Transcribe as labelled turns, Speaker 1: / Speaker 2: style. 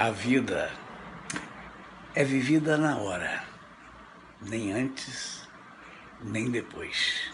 Speaker 1: A vida é vivida na hora, nem antes, nem depois.